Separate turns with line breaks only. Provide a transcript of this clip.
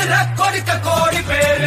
பேரு கோடி பேர்